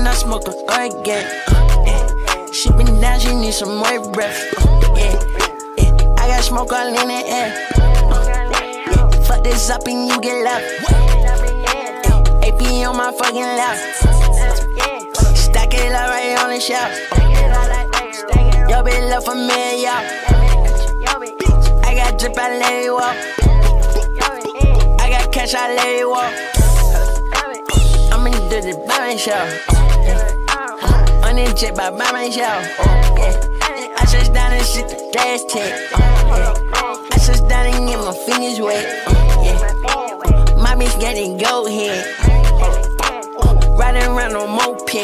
then I smoke a organ. Uh, yeah. She been down, she need some more breath. Uh, yeah, yeah. I got smoke all in the air. Uh, yeah. Fuck this up and you get left. AP on my fucking lap. Stack it up right on the shelf. Yo, bitch, love for me, y'all. I got drip, I let it walk. I got cash, I let it walk. I'm in the the by myself. On the jet by by myself. Yeah. I switch down and shit the last tick. I switch down and get my fingers wet. Yeah. My bitch getting go here. Riding around on moped.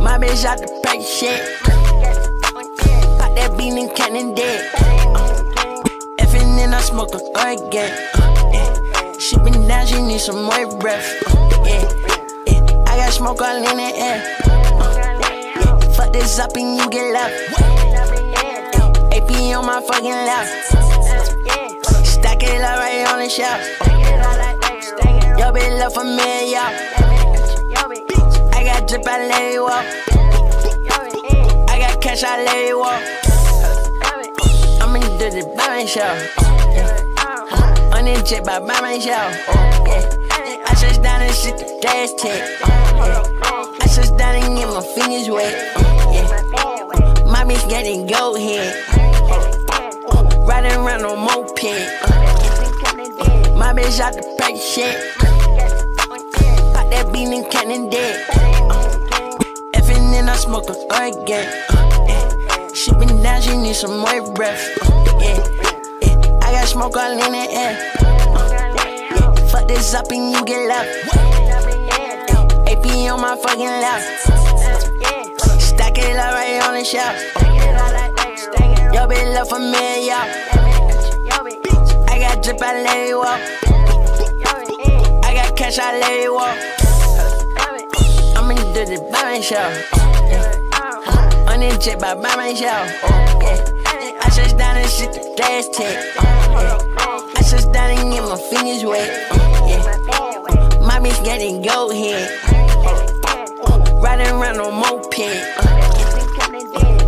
My bitch out the pack shit. Pop that bean and cannon dead. Effing then I smoke a organ. Uh, yeah. She been down, she need some more breath. Uh, yeah, yeah. Smoke all in the air. Uh. Fuck this up and you get left. AP on my fucking lap. Stack it up right on the shelf. Yo, bitch, love for me, y'all. I got drip, I let it walk. I got cash, I let it walk. I'm in the the by myself. On the jet by myself. Yeah. I switch down and shit the last tick. Uh, yeah. I switch down and get my fingers wet. Uh, yeah. My bitch getting go here. Uh, riding around on moped. My bitch out the pack shit. Pop that bean and cannon dead. Effing then I smoke a organ. Uh. She been down, she need some more breath. Uh. I got smoke all in the air. This up and you get left. AP on my fucking lap. Stack it up right on the shelf. Yo, bitch, love for me, y'all. I got drip, I let it walk. I got cash, I let it walk. I'm in the the by myself. On the jet by myself. I switch down and shit the last tick. Get my fingers wet. Yeah. My bitch getting go here. Riding around on moped.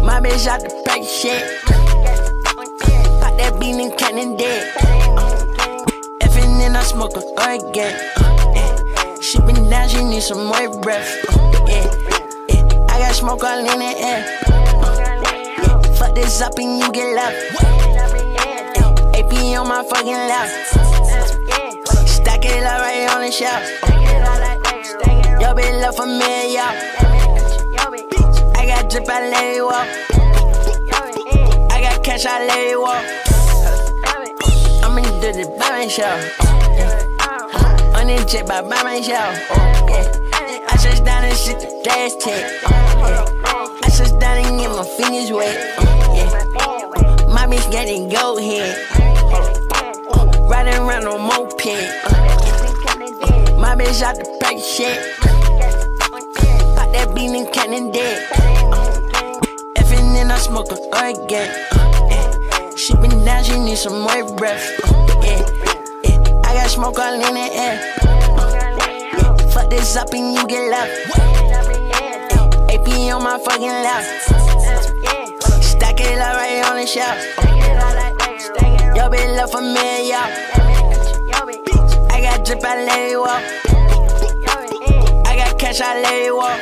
My bitch out the pack shit. Pop that bean and cannon dead. Effing then I smoke a. Uh, yeah. She been down, she need some more breath. Uh, yeah, yeah. I got smoke all in the air. Uh, yeah. Fuck this up and you get left. AP on my fucking lap. Stack it up right on the shelf. Yo, bitch, love for me, y'all. I got drip, I let it walk. I got cash, I let it walk. I'm in the the by myself. On the jet by by myself. I switch down and shit the last tick. I switch down and get my fingers wet. My bitch getting go here. Around on moped. My bitch out the pack shit. Pop that bean and cannon dead. Effing then I smoke a organ. Uh, yeah. She been down, she need some more breath. Uh, yeah, yeah. I got smoke all in the air. Uh. Fuck this up and you get left. AP on my fucking lap. Stack it up right on the shelf. Yo, bitch, love for me, y'all. Drip, I let it walk. I got cash, I let it walk.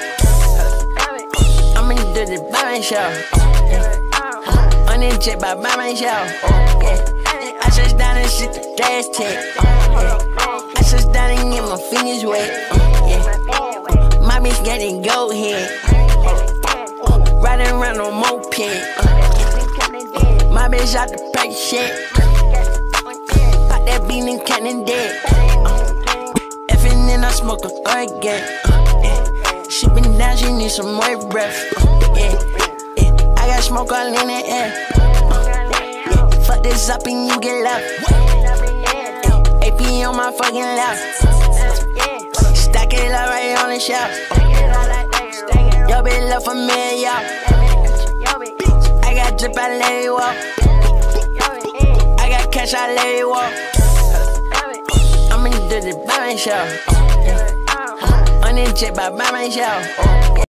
I'm in the the by myself. On the jet by by myself. I switch down and shit the tick. Yeah. I switch down and get my fingers wet. My bitch getting go here. Riding around on moped. My bitch out the pack shit. Pop that bean and cannon dead. Smoke a organ. Uh, yeah. She been down, she need some more breath. Uh, yeah, yeah. I got smoke all in the air. Uh, yeah. Fuck this up and you get left. AP on my fucking lap. Stack it up right on the shelf. Yo, bitch, love for me, y'all. I got drip, I let it walk. I got cash, I let it walk. The the by myself. On the by myself.